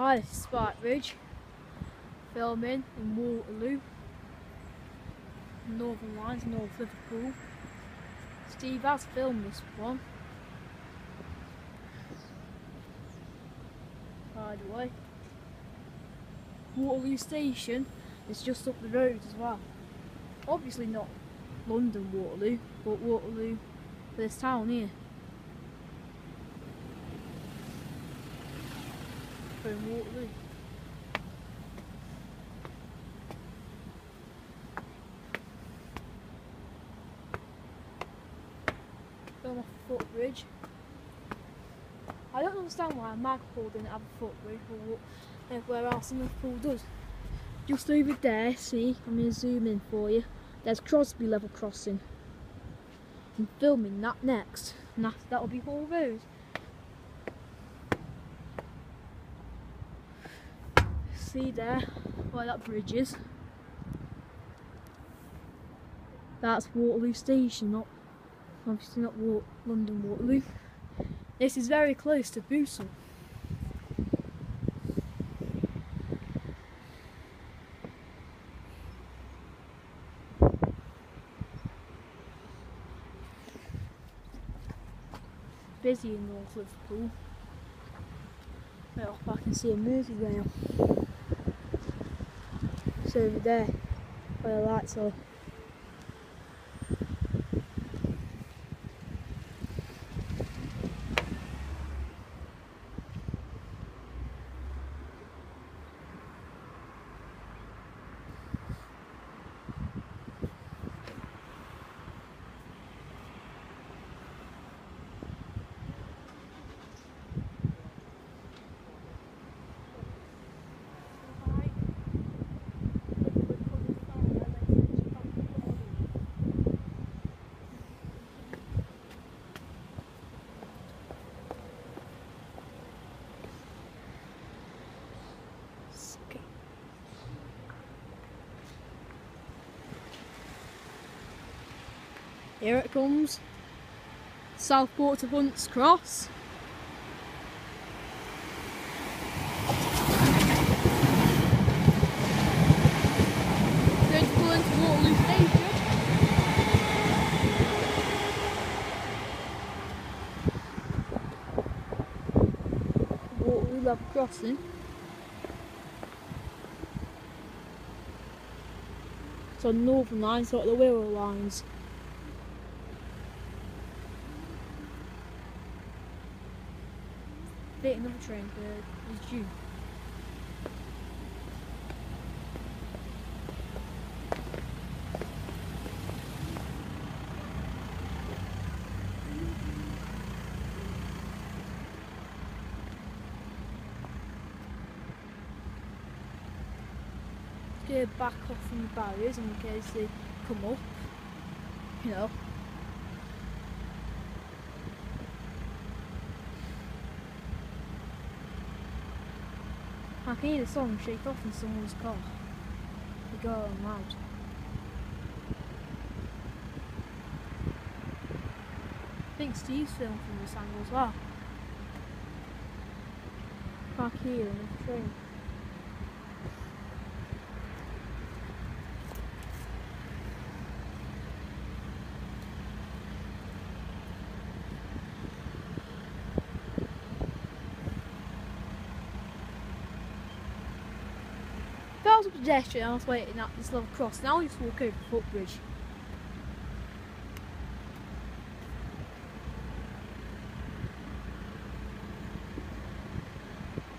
Hi, this is Spark Ridge, filming in Waterloo, Northern Lines, North Liverpool. Steve has filmed this one. By the way, Waterloo Station is just up the road as well. Obviously not London Waterloo, but Waterloo this town here. From Waterloo. Going off the footbridge. I don't understand why Maghull didn't have a footbridge, but what everywhere else in Liverpool does. Just over there, see, I'm going to zoom in for you. There's Crosby level crossing. I'm filming that next, and that, that'll be Hall Road. See there, where that bridge is. That's Waterloo Station, not obviously not London Waterloo. This is very close to Boosall. Busy in North Liverpool. Off back and see a Merseyrail. It's over there, where the lights are. Okay. Here it comes. Southport to Hunts Cross. Going to pull into Waterloo Crossing. It's on Northern Line, so like the Wirral lines. Wait, another train for is due. Go back off from the barriers in case they come up. You know. I can hear the song shake off in someone's car. They go on loud. I think Steve's filmed from this angle as well. Back here in the train. If I was a pedestrian I was waiting at this level cross, now I just walk over the footbridge.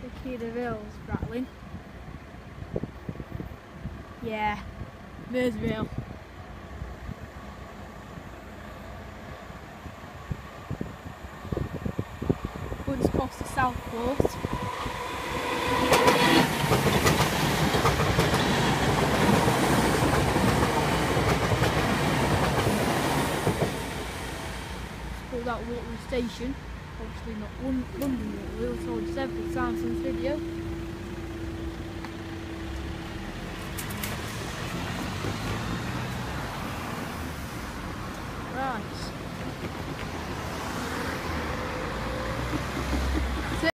The key the rail's rattling. Yeah, Merseyrail. Once across the south Southport. Called that Waterloo Station. Obviously not Lon- London Waterloo, I've told you several times in this video.